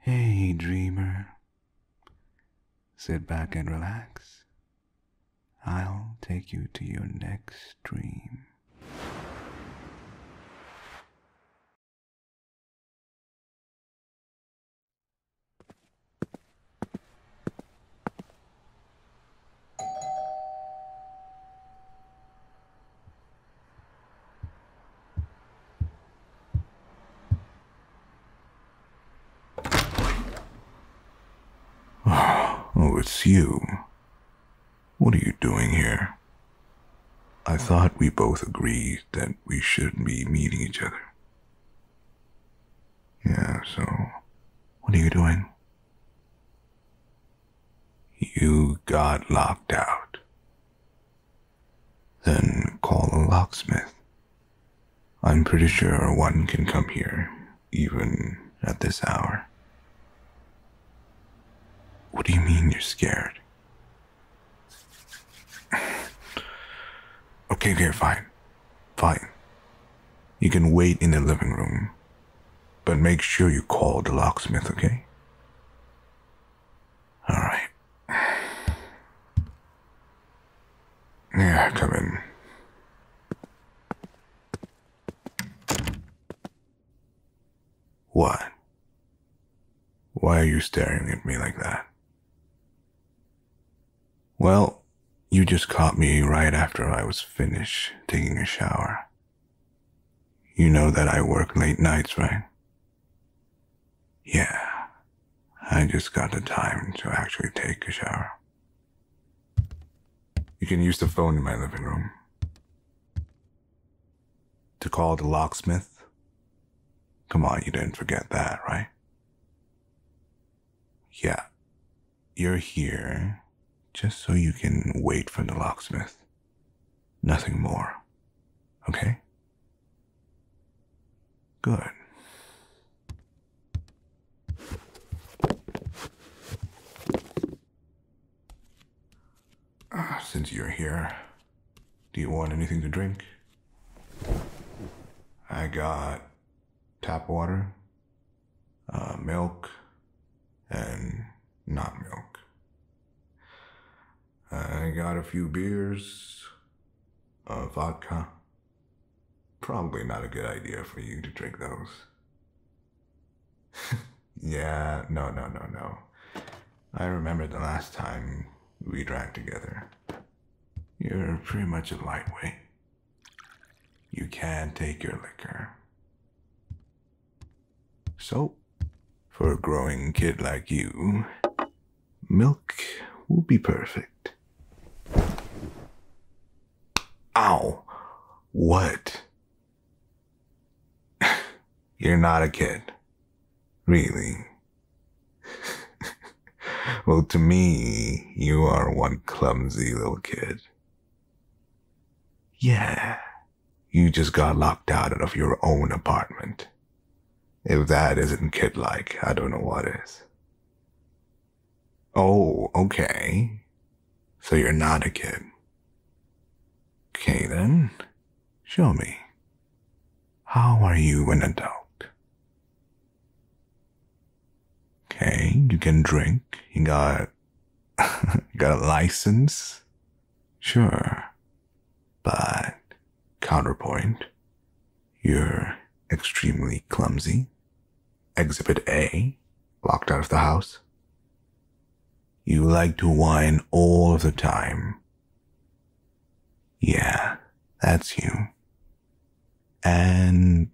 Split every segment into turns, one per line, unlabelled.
Hey, dreamer. Sit back and relax. I'll take you to your next dream. Oh, it's you. What are you doing here? I thought we both agreed that we shouldn't be meeting each other. Yeah, so what are you doing? You got locked out. Then call a locksmith. I'm pretty sure one can come here, even at this hour. What do you mean you're scared? okay, okay, fine. Fine. You can wait in the living room, but make sure you call the locksmith, okay? Alright. Yeah, come in. What? Why are you staring at me like that? Well, you just caught me right after I was finished taking a shower. You know that I work late nights, right? Yeah, I just got the time to actually take a shower. You can use the phone in my living room. To call the locksmith? Come on, you didn't forget that, right? Yeah, you're here just so you can wait for the locksmith. Nothing more. Okay? Good. Uh, since you're here, do you want anything to drink? I got tap water, uh, milk, and not milk. I got a few beers, uh, vodka. Probably not a good idea for you to drink those. yeah, no, no, no, no. I remember the last time we drank together. You're pretty much a lightweight. You can't take your liquor. So, for a growing kid like you, milk will be perfect. Ow. What? You're not a kid. Really? well, to me, you are one clumsy little kid. Yeah. You just got locked out of your own apartment. If that isn't kid like, I don't know what is. Oh, okay. So you're not a kid. Okay then, show me. How are you an adult? Okay, you can drink. You got got a license? Sure. But counterpoint, you're extremely clumsy. Exhibit A, locked out of the house. You like to whine all the time yeah, that's you. And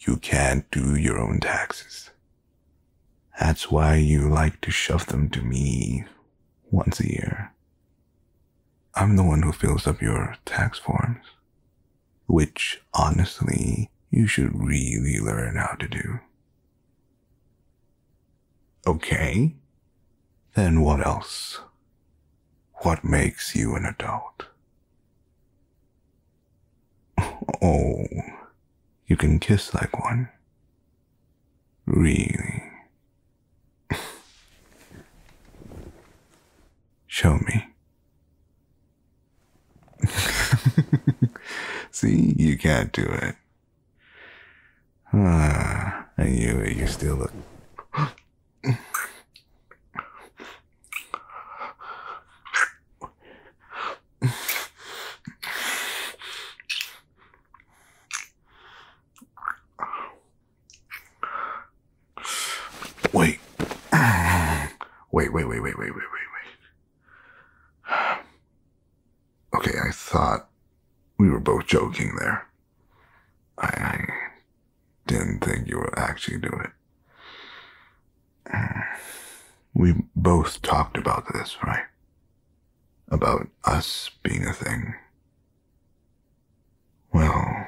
you can't do your own taxes. That's why you like to shove them to me once a year. I'm the one who fills up your tax forms, which honestly you should really learn how to do. Okay, then what else? What makes you an adult? Oh, you can kiss like one. Really? Show me. See, you can't do it. Ah, I knew it. You still look. Wait. Wait, wait, wait, wait, wait, wait, wait, wait. Okay, I thought we were both joking there. I, I didn't think you would actually do it. We both talked about this, right? About us being a thing. Well,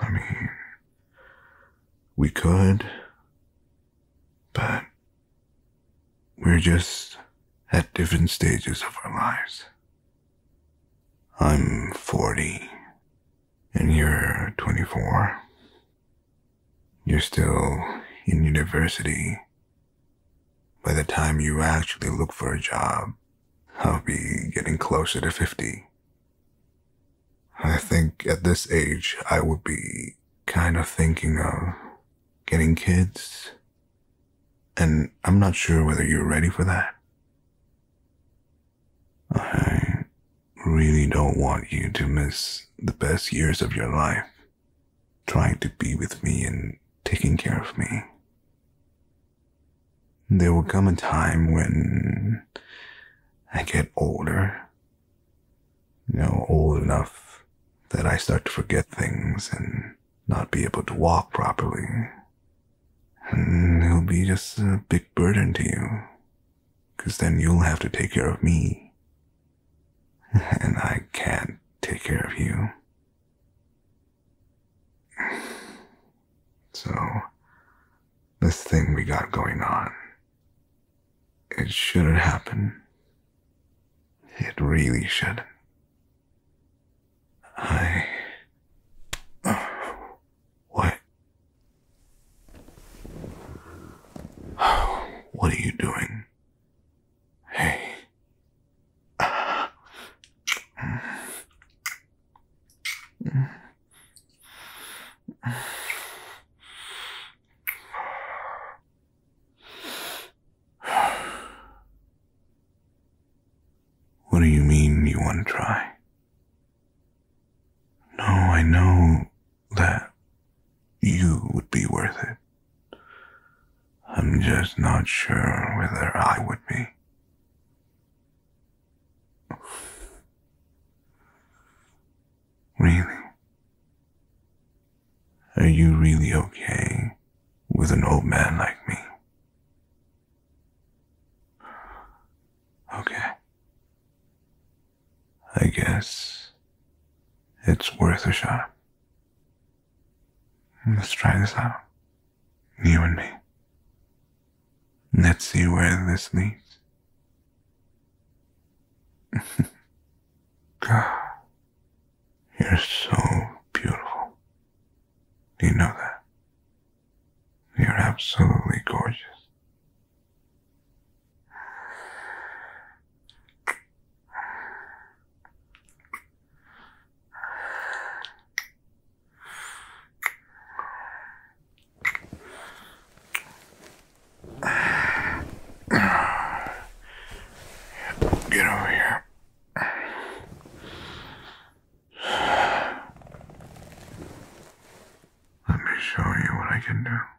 I mean, we could, but we're just at different stages of our lives. I'm 40, and you're 24. You're still in university. By the time you actually look for a job, I'll be getting closer to 50. I think at this age, I would be kind of thinking of getting kids. And I'm not sure whether you're ready for that. I really don't want you to miss the best years of your life trying to be with me and taking care of me. There will come a time when I get older, you know, old enough that I start to forget things and not be able to walk properly. And it'll be just a big burden to you, because then you'll have to take care of me and I can't take care of you. So, this thing we got going on, it shouldn't happen. It really shouldn't. I. What? What are you doing? Hey. What do you mean you want to try? No, I know that you would be worth it. I'm just not sure whether I would be. Really? Are you really okay with an old man like me? Okay. I guess it's worth a shot. Let's try this out. You and me. Let's see where this leads. God, you're so I can do.